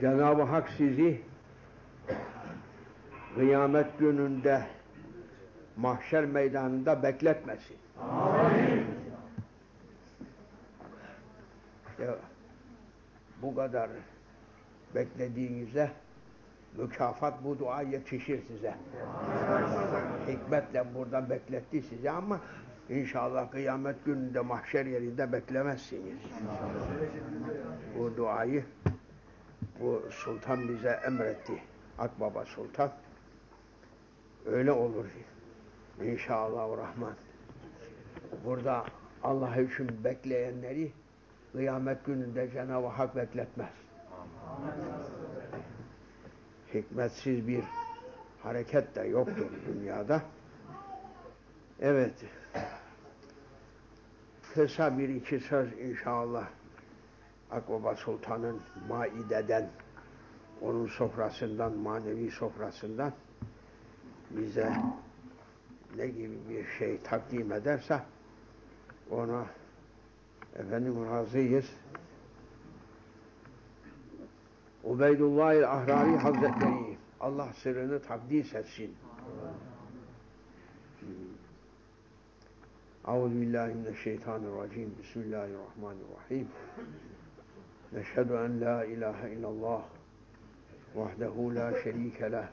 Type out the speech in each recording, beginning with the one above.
Cenab-ı Hak sizi kıyamet gününde mahşer meydanında bekletmesin. Amin. İşte bu kadar beklediğinizde mükafat bu dua yetişir size. Hikmetle burada bekletti sizi ama inşallah kıyamet gününde mahşer yerinde beklemezsiniz. Bu duayı bu sultan bize emretti. Akbaba Sultan. Öyle olur. İnşallah Rahman. Burada Allah için bekleyenleri kıyamet gününde Cenab-ı Hak bekletmez. Hikmetsiz bir hareket de yoktur dünyada. Evet. Kısa bir iki söz inşallah Akbaba Sultan'ın maideden onun sofrasından, manevi sofrasından bize ne gibi bir şey takdim ederse ona efendim razıyız. Ubeydullah Ahrari Hazretleri Allah sırrını takdis etsin. Euzubillahimineşşeytanirracim. Bismillahirrahmanirrahim. La ilahe illallah vahdehu la şerike leh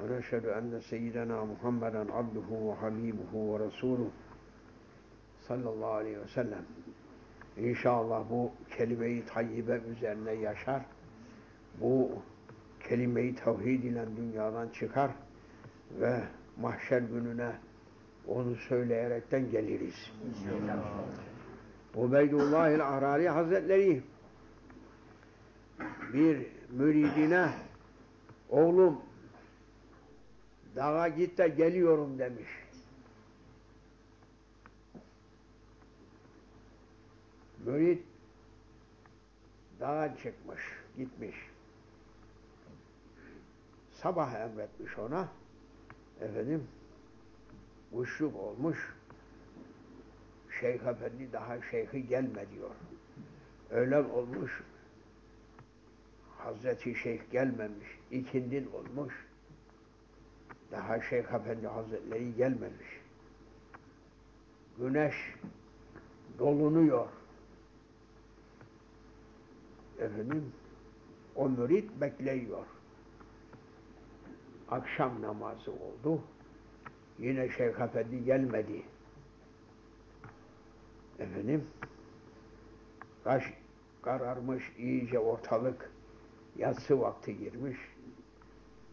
ve neşhedü enne seyyidena Muhammeden abduhu ve habibuhu ve resuluhu sallallahu aleyhi ve sellem. İnşallah bu kelime-i tayyibe üzerine yaşar. Bu kelime-i tevhid ile dünyadan çıkar ve mahşer gününe onu söyleyerekten geliriz. Ubeydullah el-Ahrari Hazretleri bir müridine oğlum dağa git de geliyorum demiş. Mürid dağa çıkmış, gitmiş. Sabah emretmiş ona. Efendim, kuşluk olmuş. Şeyh Efendi daha şeyhi gelme diyor. Öğlen olmuş. Hazreti Şeyh gelmemiş. İkindin olmuş. Daha Şeyh Efendi Hazretleri gelmemiş. Güneş dolunuyor. Efendim, o mürit bekliyor. Akşam namazı oldu. Yine Şeyh Efendi gelmedi. Efendim, kaş kararmış iyice ortalık. Yatsı vakti girmiş.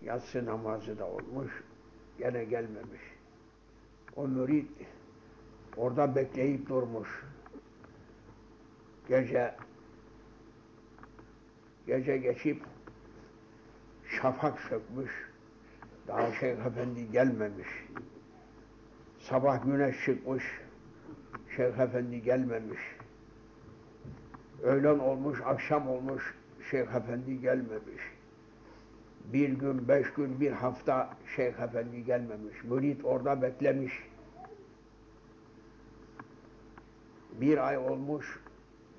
Yatsı namazı da olmuş. Gene gelmemiş. O mürit orada bekleyip durmuş. Gece gece geçip şafak sökmüş. Daha Şeyh Efendi gelmemiş. Sabah güneş çıkmış. Şeyh Efendi gelmemiş. Öğlen olmuş, akşam olmuş. Şeyh Efendi gelmemiş. Bir gün, beş gün, bir hafta Şeyh Efendi gelmemiş. Mürit orada beklemiş. Bir ay olmuş,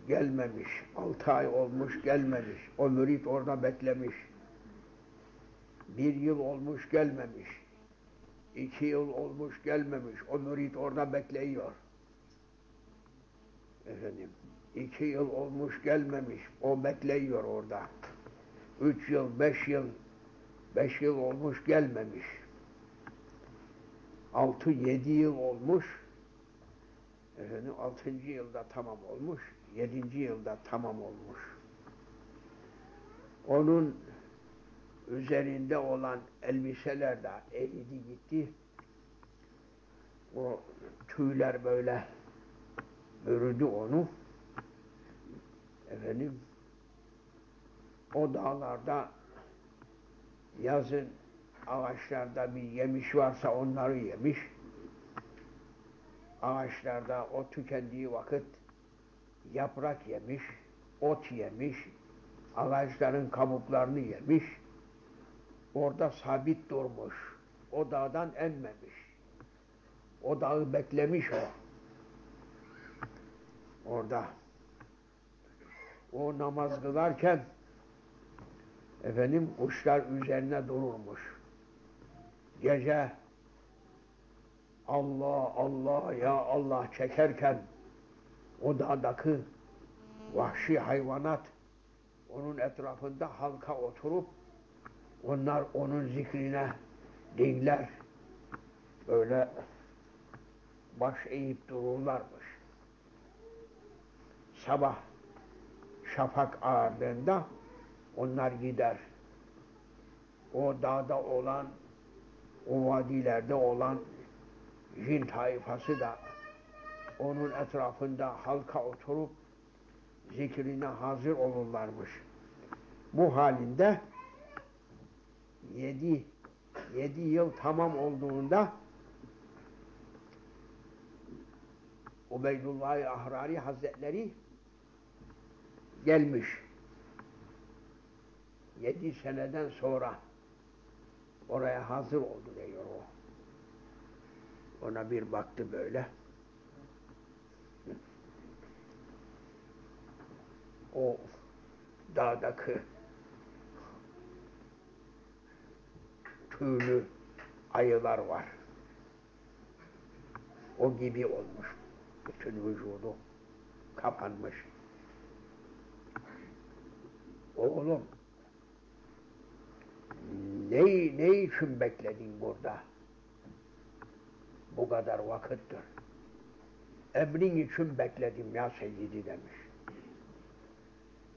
gelmemiş. Altı ay olmuş, gelmemiş. O mürit orada beklemiş. Bir yıl olmuş, gelmemiş. İki yıl olmuş, gelmemiş. O mürit orada bekliyor. Efendim, iki yıl olmuş, gelmemiş. O bekliyor orada. Üç yıl, beş yıl, beş yıl olmuş, gelmemiş. Altı, yedi yıl olmuş. Efendim, altıncı yılda tamam olmuş. Yedinci yılda tamam olmuş. Onun üzerinde olan elbiseler de eridi gitti. O tüyler böyle bürüdü onu. Efendim o dağlarda yazın ağaçlarda bir yemiş varsa onları yemiş. Ağaçlarda o tükendiği vakit yaprak yemiş, ot yemiş, ağaçların kabuklarını yemiş. Orada sabit durmuş. O dağdan enmemiş. O dağı beklemiş o. Orada. O namaz kılarken efendim kuşlar üzerine dururmuş. Gece Allah Allah ya Allah çekerken o dağdaki vahşi hayvanat onun etrafında halka oturup onlar onun zikrine dinler. Böyle baş eğip dururlarmış. Sabah şafak ağardığında onlar gider. O dağda olan, o vadilerde olan jin tayfası da onun etrafında halka oturup zikrine hazır olurlarmış. Bu halinde yedi, yedi yıl tamam olduğunda Ubeydullah Ahrari Hazretleri gelmiş. Yedi seneden sonra oraya hazır oldu diyor o. Ona bir baktı böyle. O dağdaki tüylü ayılar var. O gibi olmuş. Bütün vücudu kapanmış. Oğlum ne, ne için bekledin burada? Bu kadar vakittir. Emrin için bekledim ya seyyidi demiş.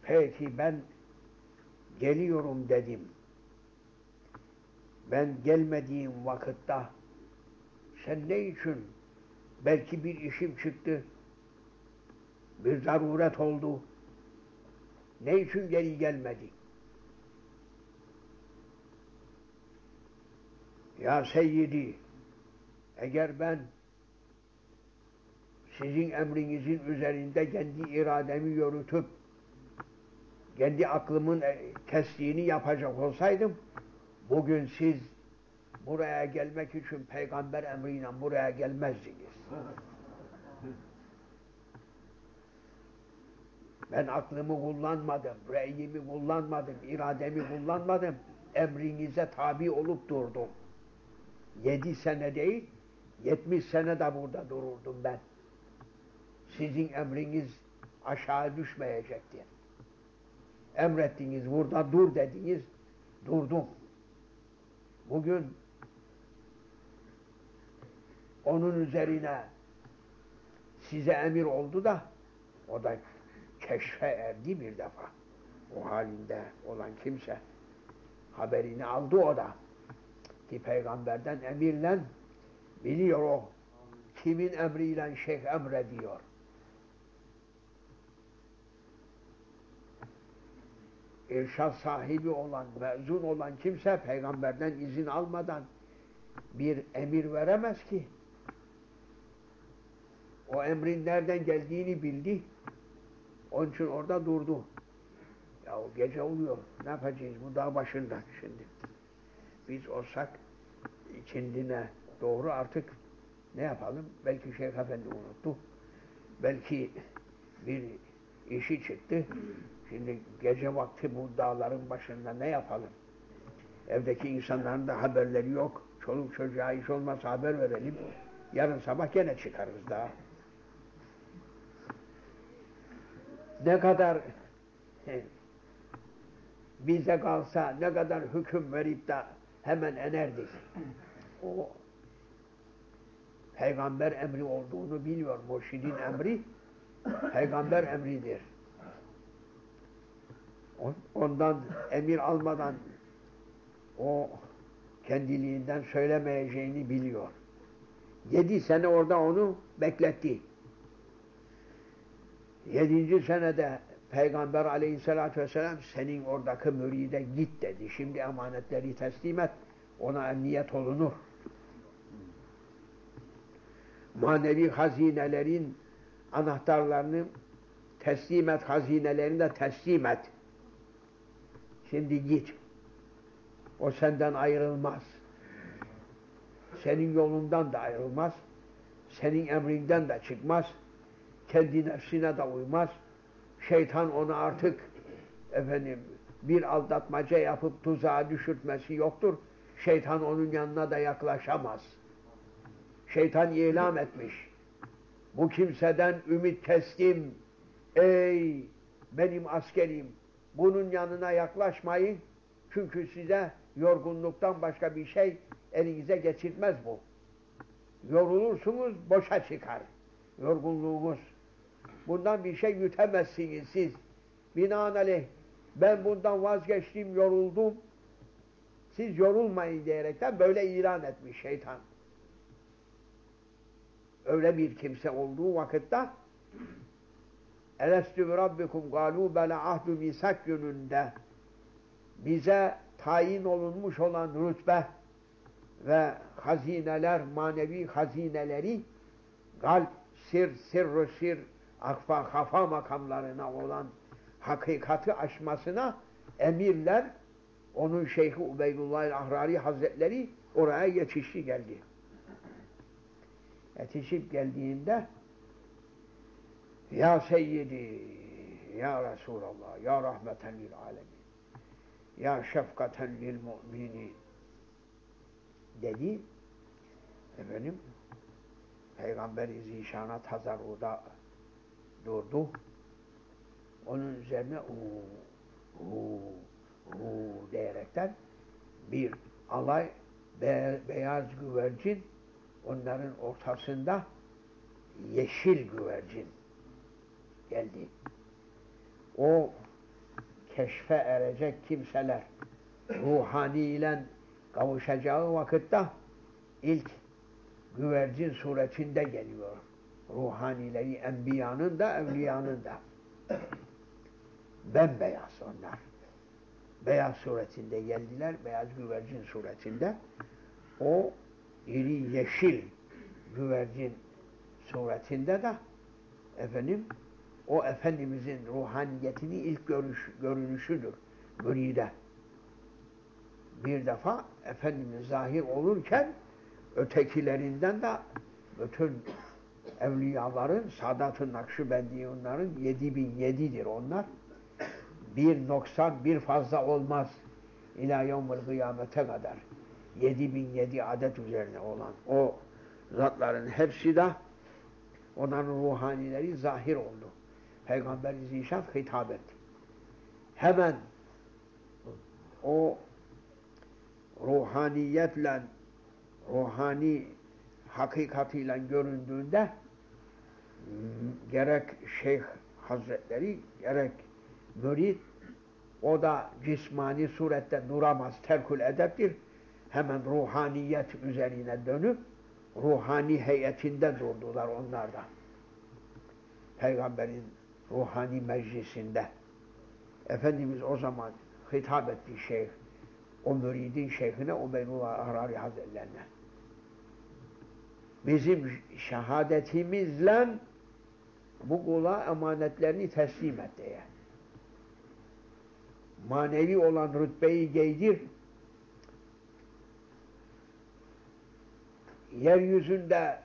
Peki ben geliyorum dedim. Ben gelmediğim vakitte sen ne için belki bir işim çıktı bir zaruret oldu ne için geri gelmedi? Ya Seyyidi, eğer ben sizin emrinizin üzerinde kendi irademi yürütüp kendi aklımın kestiğini yapacak olsaydım bugün siz buraya gelmek için peygamber emriyle buraya gelmezdiniz. Ben aklımı kullanmadım, reyimi kullanmadım, irademi kullanmadım. Emrinize tabi olup durdum. Yedi sene değil, yetmiş sene de burada dururdum ben. Sizin emriniz aşağı düşmeyecekti. Emrettiniz, burada dur dediniz, durdum. Bugün onun üzerine size emir oldu da o da keşfe erdi bir defa. O halinde olan kimse haberini aldı o da. Ki peygamberden emirle biliyor o. Kimin emriyle şeyh emrediyor. İrşad sahibi olan, mezun olan kimse peygamberden izin almadan bir emir veremez ki. O emrin nereden geldiğini bildi. Onun için orada durdu. Ya o gece oluyor. Ne yapacağız bu dağ başında şimdi. Biz olsak ikindine doğru artık ne yapalım? Belki Şeyh Efendi unuttu. Belki bir işi çıktı. Şimdi gece vakti bu dağların başında ne yapalım? Evdeki insanların da haberleri yok. Çoluk çocuğa iş olmazsa haber verelim. Yarın sabah gene çıkarız daha. Ne kadar bize kalsa ne kadar hüküm verip de hemen enerdik. O peygamber emri olduğunu biliyor. Murşidin emri peygamber emridir. Ondan emir almadan o kendiliğinden söylemeyeceğini biliyor. Yedi sene orada onu bekletti. Yedinci senede Peygamber aleyhissalatü vesselam senin oradaki müride git dedi. Şimdi emanetleri teslim et. Ona emniyet olunur. Manevi hazinelerin anahtarlarını teslim et, hazinelerini de teslim et. Şimdi git. O senden ayrılmaz. Senin yolundan da ayrılmaz. Senin emrinden de çıkmaz kendi nefsine de uymaz. Şeytan onu artık efendim bir aldatmaca yapıp tuzağa düşürtmesi yoktur. Şeytan onun yanına da yaklaşamaz. Şeytan ilan etmiş. Bu kimseden ümit kestim. Ey benim askerim bunun yanına yaklaşmayın. Çünkü size yorgunluktan başka bir şey elinize geçirmez bu. Yorulursunuz boşa çıkar. Yorgunluğunuz. Bundan bir şey yütemezsiniz siz. Binaenaleyh ben bundan vazgeçtim, yoruldum. Siz yorulmayın diyerekten böyle ilan etmiş şeytan. Öyle bir kimse olduğu vakitte Elestü bi rabbikum galu bela ahdu misak gününde bize tayin olunmuş olan rütbe ve hazineler, manevi hazineleri kalp, sir, sirru sir, akfa, hafa makamlarına olan hakikati aşmasına emirler onun Şeyhi Ubeydullah Ahrari Hazretleri oraya yetişti geldi. Yetişip geldiğinde Ya Seyyidi Ya Resulallah Ya Rahmeten lil Alemin Ya Şefkaten lil Mu'minin dedi. Efendim Peygamber-i Zişan'a tazarruda durdu. Onun üzerine uuu uuu uuu diyerekten bir alay be beyaz güvercin onların ortasında yeşil güvercin geldi. O keşfe erecek kimseler ruhani ile kavuşacağı vakitte ilk güvercin suretinde geliyor. Ruhanileri enbiyanın da evliyanın da. Bembeyaz onlar. Beyaz suretinde geldiler, beyaz güvercin suretinde. O iri yeşil güvercin suretinde de efendim o Efendimizin ruhaniyetini ilk görüş, görünüşüdür müride. Bir defa Efendimiz zahir olurken ötekilerinden de bütün evliyaların, Sadat-ı Nakşibendi onların 7007'dir onlar. Bir noksan, bir fazla olmaz. İlâ yevmül kıyamete kadar. 7007 adet üzerine olan o zatların hepsi de onların ruhanileri zahir oldu. Peygamber-i Zişan hitap etti. Hemen o ruhaniyetle ruhani hakikatiyle göründüğünde gerek Şeyh Hazretleri gerek mürid o da cismani surette duramaz, terkül edeptir. Hemen ruhaniyet üzerine dönüp ruhani heyetinde durdular onlar da. Peygamberin ruhani meclisinde. Efendimiz o zaman hitap etti şeyh, o müridin şeyhine Ubeydullah Ahrari Hazretlerine. Bizim şehadetimizle bu kula emanetlerini teslim et diye. Manevi olan rütbeyi giydir, yeryüzünde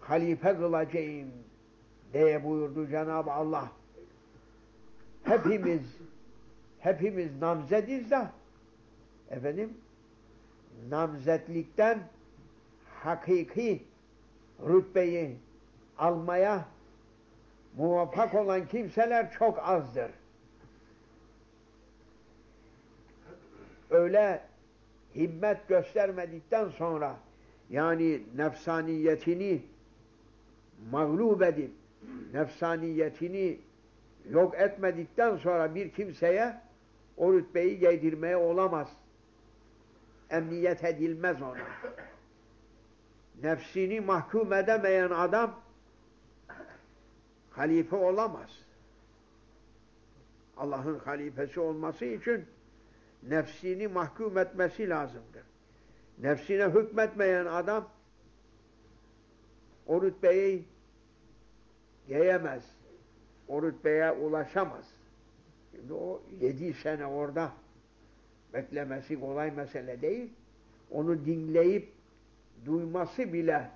halife kılacağım diye buyurdu Cenab-ı Allah. Hepimiz hepimiz namzediz de efendim namzetlikten hakiki rütbeyi almaya muvaffak olan kimseler çok azdır. Öyle himmet göstermedikten sonra yani nefsaniyetini mağlub edip nefsaniyetini yok etmedikten sonra bir kimseye o rütbeyi giydirmeye olamaz. Emniyet edilmez ona. Nefsini mahkum edemeyen adam halife olamaz. Allah'ın halifesi olması için nefsini mahkum etmesi lazımdır. Nefsine hükmetmeyen adam o rütbeyi giyemez. O rütbeye ulaşamaz. Şimdi o yedi sene orada beklemesi kolay mesele değil. Onu dinleyip duyması bile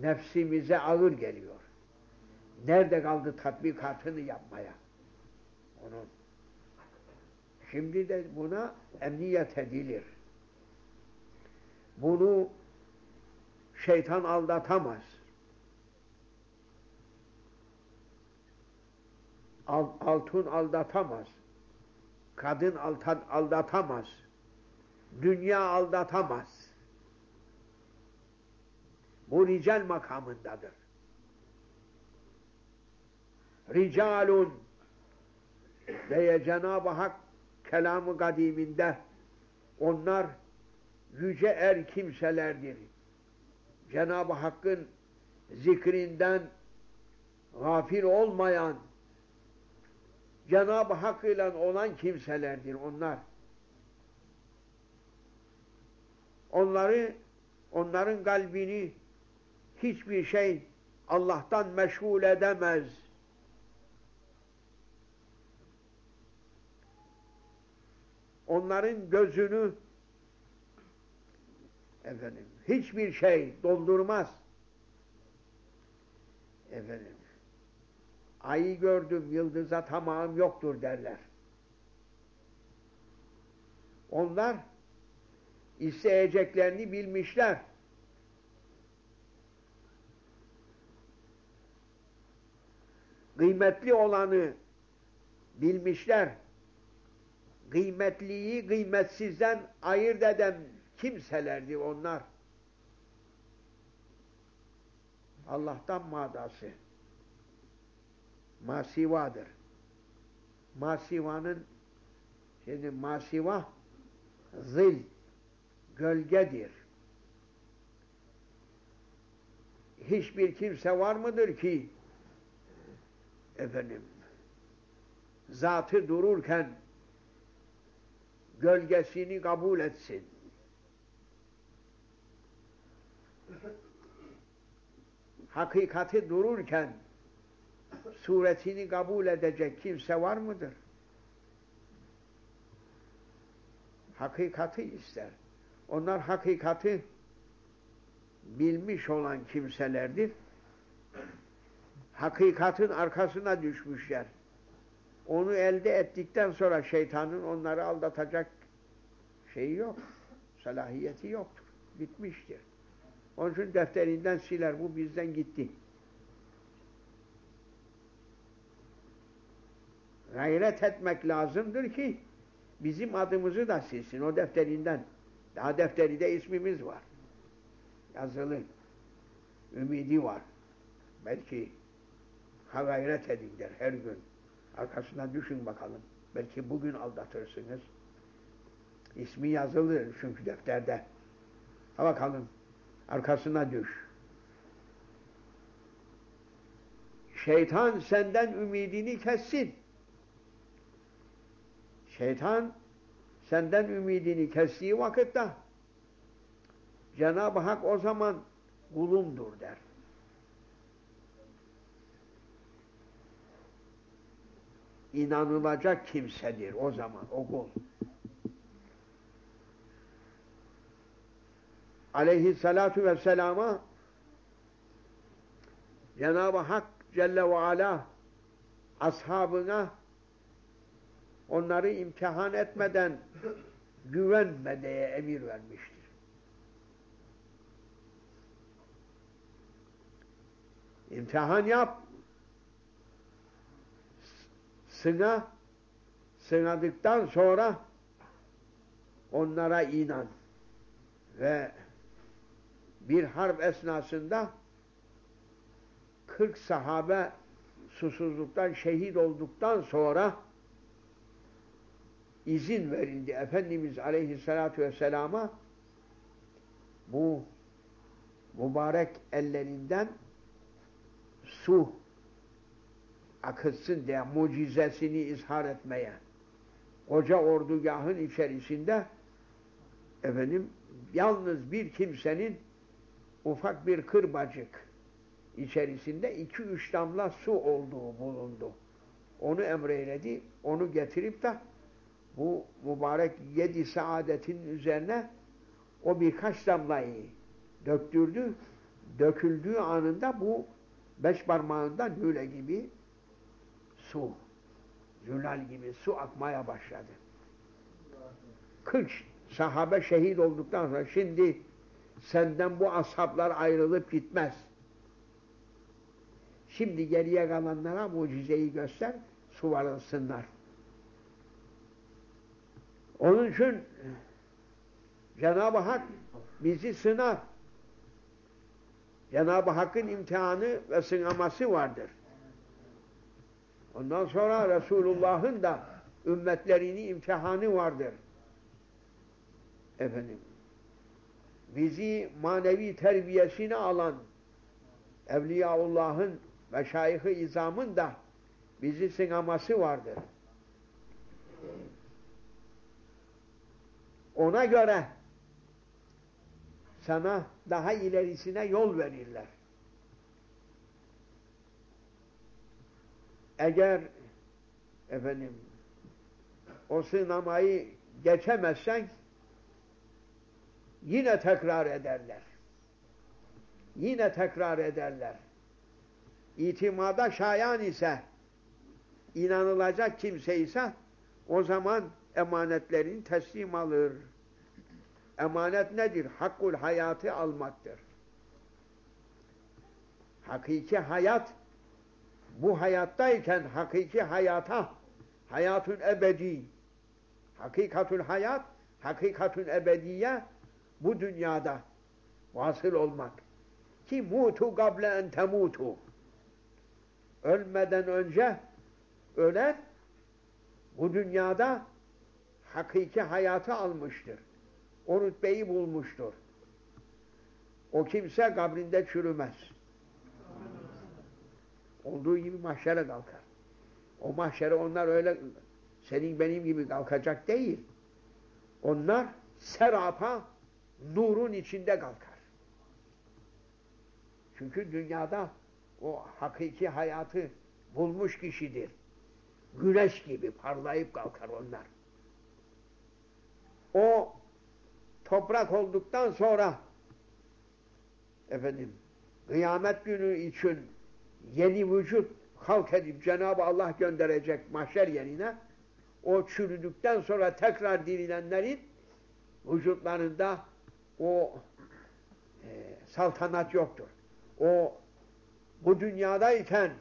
nefsimize ağır geliyor. Nerede kaldı tatbikatını yapmaya? Onun. Şimdi de buna emniyet edilir. Bunu şeytan aldatamaz. Altın aldatamaz. Kadın aldatamaz. Dünya aldatamaz. Bu rical makamındadır. Ricalun diye Cenab-ı Hak kelamı kadiminde onlar yüce er kimselerdir. Cenab-ı Hakk'ın zikrinden gafil olmayan Cenab-ı Hak ile olan kimselerdir onlar. Onları, onların kalbini hiçbir şey Allah'tan meşgul edemez. Onların gözünü efendim hiçbir şey doldurmaz. Efendim ayı gördüm yıldıza tamam yoktur derler. Onlar isteyeceklerini bilmişler. Kıymetli olanı bilmişler. Kıymetliyi kıymetsizden ayırt eden kimselerdi onlar. Allah'tan madası. Masivadır. Masivanın şimdi masiva zil gölgedir. Hiçbir kimse var mıdır ki efendim zatı dururken gölgesini kabul etsin. Hakikati dururken suretini kabul edecek kimse var mıdır? Hakikati ister. Onlar hakikati bilmiş olan kimselerdir. Hakikatin arkasına düşmüşler. Onu elde ettikten sonra şeytanın onları aldatacak şeyi yok. Salahiyeti yoktur. Bitmiştir. Onun için defterinden siler. Bu bizden gitti. Gayret etmek lazımdır ki bizim adımızı da silsin o defterinden. Daha defterinde ismimiz var. Yazılı. Ümidi var. Belki ha gayret edin der her gün. Arkasından düşün bakalım. Belki bugün aldatırsınız. İsmi yazılı çünkü defterde. Ha bakalım. Arkasına düş. Şeytan senden ümidini kessin. Şeytan senden ümidini kestiği vakitte Cenab-ı Hak o zaman kulumdur der. İnanılacak kimsedir o zaman o kul. Aleyhissalatu vesselama Cenab-ı Hak Celle ve Ala ashabına onları imtihan etmeden güvenme diye emir vermiştir. İmtihan yap. Sına, sınadıktan sonra onlara inan. Ve bir harp esnasında 40 sahabe susuzluktan şehit olduktan sonra izin verildi Efendimiz Aleyhisselatü Vesselam'a bu mübarek ellerinden su akıtsın diye mucizesini izhar etmeye koca ordugahın içerisinde efendim yalnız bir kimsenin ufak bir kırbacık içerisinde iki üç damla su olduğu bulundu. Onu emreyledi. Onu getirip de bu mübarek yedi saadetin üzerine o birkaç damlayı döktürdü. Döküldüğü anında bu beş parmağından lüle gibi su, zülal gibi su akmaya başladı. 40 sahabe şehit olduktan sonra şimdi senden bu ashablar ayrılıp gitmez. Şimdi geriye kalanlara mucizeyi göster, su varılsınlar. Onun için Cenab-ı Hak bizi sınar. Cenab-ı Hakk'ın imtihanı ve sınaması vardır. Ondan sonra Resulullah'ın da ümmetlerini imtihanı vardır. Efendim, bizi manevi terbiyesine alan Evliyaullah'ın ve şayih izamın da bizi sınaması vardır. Ona göre sana daha ilerisine yol verirler. Eğer efendim o sınamayı geçemezsen yine tekrar ederler. Yine tekrar ederler. İtimada şayan ise inanılacak kimse ise o zaman emanetlerini teslim alır. Emanet nedir? Hakkul hayatı almaktır. Hakiki hayat bu hayattayken hakiki hayata hayatun ebedi hakikatul hayat hakikatun ebediye bu dünyada vasıl olmak ki mutu gable en temutu ölmeden önce ölen bu dünyada hakiki hayatı almıştır. O rütbeyi bulmuştur. O kimse kabrinde çürümez. Olduğu gibi mahşere kalkar. O mahşere onlar öyle senin benim gibi kalkacak değil. Onlar serapa nurun içinde kalkar. Çünkü dünyada o hakiki hayatı bulmuş kişidir. Güneş gibi parlayıp kalkar onlar. O toprak olduktan sonra efendim kıyamet günü için yeni vücut halk edip Cenab-ı Allah gönderecek mahşer yerine o çürüdükten sonra tekrar dirilenlerin vücutlarında o e, saltanat yoktur. O bu dünyadayken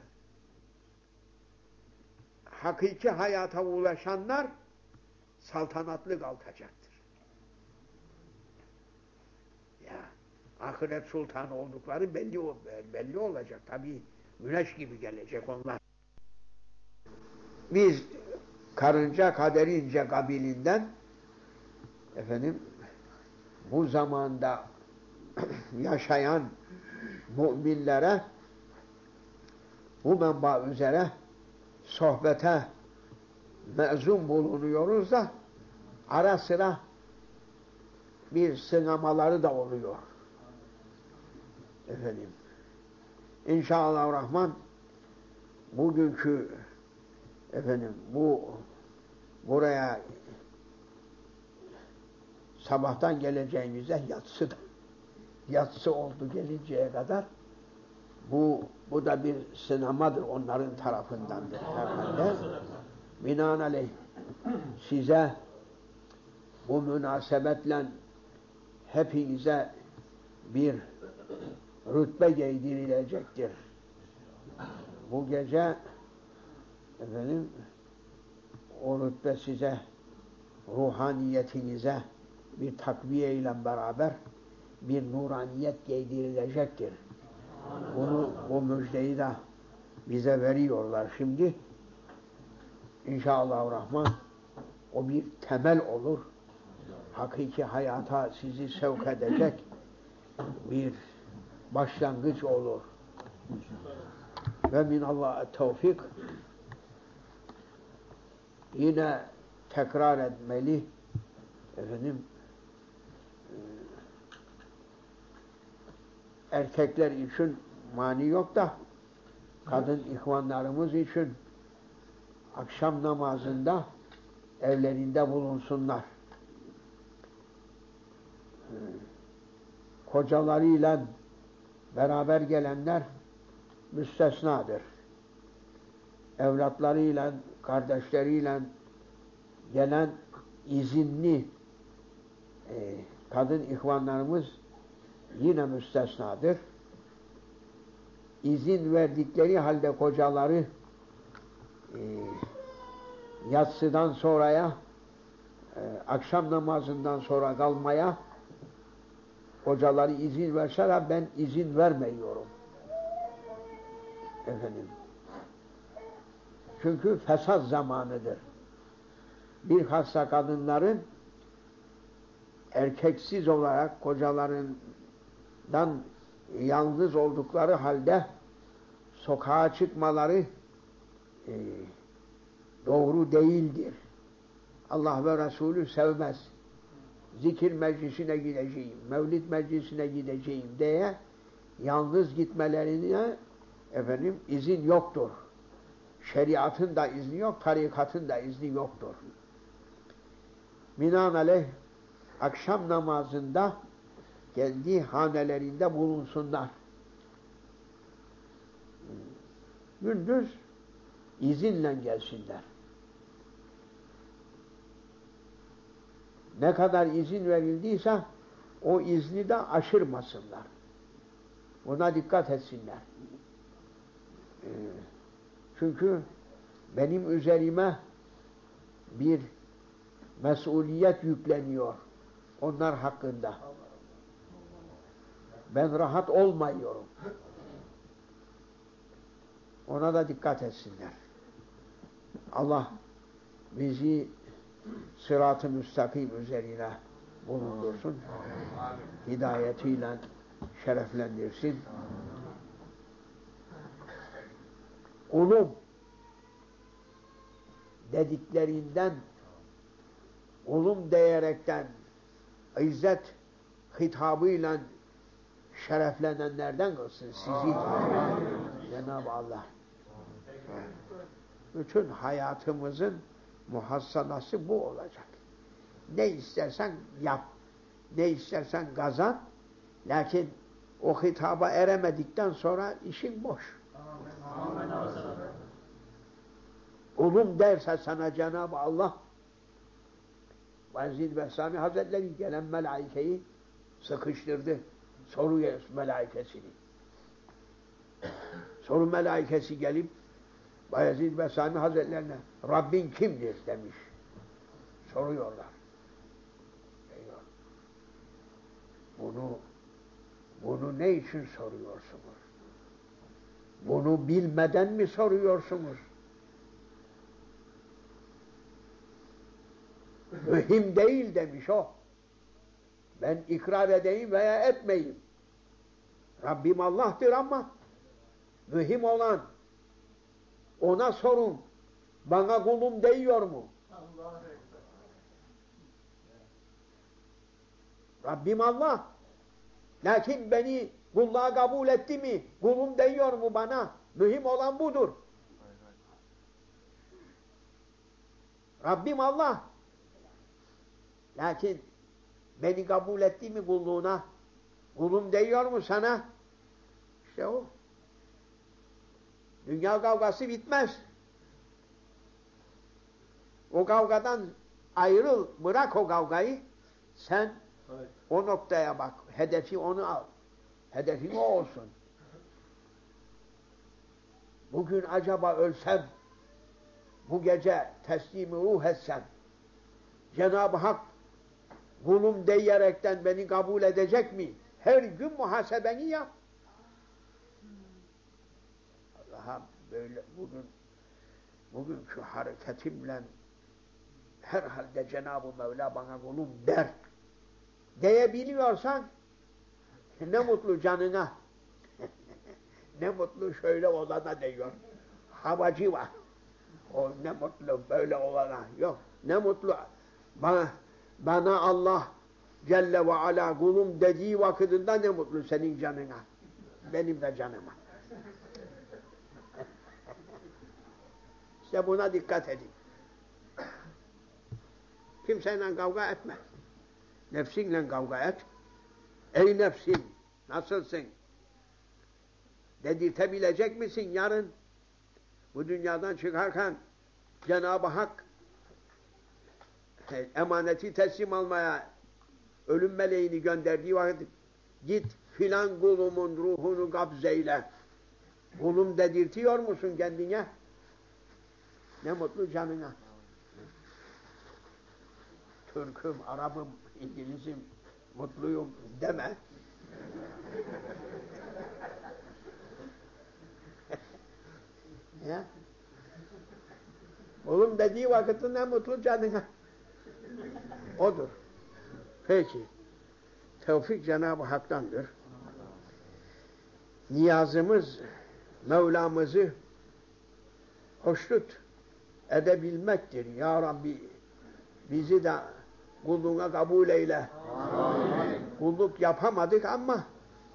hakiki hayata ulaşanlar saltanatlı kalkacaktır. Ya ahiret sultanı oldukları belli belli olacak. Tabi güneş gibi gelecek onlar. Biz karınca kaderince kabilinden efendim bu zamanda yaşayan müminlere bu menba üzere sohbete mezun bulunuyoruz da ara sıra bir sınamaları da oluyor. Efendim. İnşallah Rahman bugünkü efendim bu buraya sabahtan geleceğimize yatsı da yatsı oldu gelinceye kadar bu bu da bir sinemadır onların tarafındandır herhalde. Binaenaleyh size bu münasebetle hepinize bir rütbe giydirilecektir. Bu gece efendim o rütbe size ruhaniyetinize bir takviye ile beraber bir nuraniyet giydirilecektir. Bunu, bu müjdeyi de bize veriyorlar şimdi. İnşallah Rahman o bir temel olur. Hakiki hayata sizi sevk edecek bir başlangıç olur. Ve min Allah tevfik yine tekrar etmeli efendim erkekler için mani yok da kadın ihvanlarımız için akşam namazında evlerinde bulunsunlar. Kocalarıyla beraber gelenler müstesnadır. Evlatlarıyla, kardeşleriyle gelen izinli e, kadın ihvanlarımız yine müstesnadır. İzin verdikleri halde kocaları e, yatsıdan sonraya e, akşam namazından sonra kalmaya kocaları izin verseler ben izin vermiyorum. Efendim. Çünkü fesat zamanıdır. Bir hasta kadınların erkeksiz olarak kocalarından yalnız oldukları halde sokağa çıkmaları e, doğru değildir. Allah ve Resulü sevmez. Zikir meclisine gideceğim, mevlid meclisine gideceğim diye yalnız gitmelerine efendim izin yoktur. Şeriatın da izni yok, tarikatın da izni yoktur. Binaenaleyh akşam namazında kendi hanelerinde bulunsunlar. Gündüz izinle gelsinler. Ne kadar izin verildiyse o izni de aşırmasınlar. Buna dikkat etsinler. Ee, çünkü benim üzerime bir mesuliyet yükleniyor onlar hakkında. Ben rahat olmuyorum. Ona da dikkat etsinler. Allah bizi sırat-ı müstakim üzerine bulundursun. Hidayetiyle şereflendirsin. Ulum dediklerinden ulum diyerekten izzet hitabıyla şereflenenlerden kılsın sizi. Cenab-ı Allah. Bütün hayatımızın muhassanası bu olacak. Ne istersen yap. Ne istersen kazan. Lakin o hitaba eremedikten sonra işin boş. Ulum derse sana Cenab-ı Allah Vezid Behsami Hazretleri gelen melaikeyi sıkıştırdı. Soru melaikesini. Soru melaikesi gelip Bayezid Bestami Hazretlerine Rabbin kimdir demiş. Soruyorlar. Diyor. Bunu bunu ne için soruyorsunuz? Bunu bilmeden mi soruyorsunuz? Mühim değil demiş o. Ben ikrar edeyim veya etmeyeyim. Rabbim Allah'tır ama mühim olan ona sorun. Bana kulum değiyor mu? Rabbim Allah. Lakin beni kulluğa kabul etti mi? Kulum değiyor mu bana? Mühim olan budur. Rabbim Allah. Lakin beni kabul etti mi kulluğuna? Kulum değiyor mu sana? İşte o. Dünya kavgası bitmez. O kavgadan ayrıl, bırak o kavgayı. Sen evet. o noktaya bak. Hedefi onu al. Hedefin o olsun. Bugün acaba ölsem, bu gece teslimi ruh etsem, Cenab-ı Hak kulum diyerekten beni kabul edecek mi? Her gün muhasebeni yap. Allah'a böyle bugün bugünkü hareketimle herhalde Cenab-ı Mevla bana kulum der diyebiliyorsan ne mutlu canına ne mutlu şöyle olana diyor. Havacı var. O ne mutlu böyle olana. Yok. Ne mutlu bana, bana Allah Celle ve Ala kulum dediği vakitinde ne mutlu senin canına. Benim de canıma. İşte buna dikkat edin. Kimseyle kavga etme. Nefsinle kavga et. Ey nefsim, nasılsın? Dedirtebilecek misin yarın? Bu dünyadan çıkarken Cenab-ı Hak emaneti teslim almaya ölüm meleğini gönderdiği vakit git filan kulumun ruhunu kabzeyle. Kulum dedirtiyor musun kendine? Ne mutlu canına. Türk'üm, Arap'ım, İngiliz'im, mutluyum deme. ya. Oğlum dediği vakitte ne mutlu canına. Odur. Peki. Tevfik Cenab-ı Hak'tandır. Niyazımız Mevlamızı hoşnut edebilmektir. Ya Rabbi bizi de kulluğuna kabul eyle. Amin. Kulluk yapamadık ama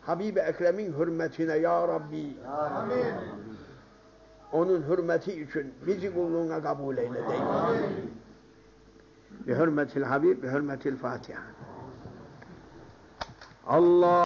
Habib-i Ekrem'in hürmetine Ya Rabbi Amin. onun hürmeti için bizi kulluğuna kabul eyle deyin. Bi hürmetil Habib, bi hürmetil Fatiha. Allah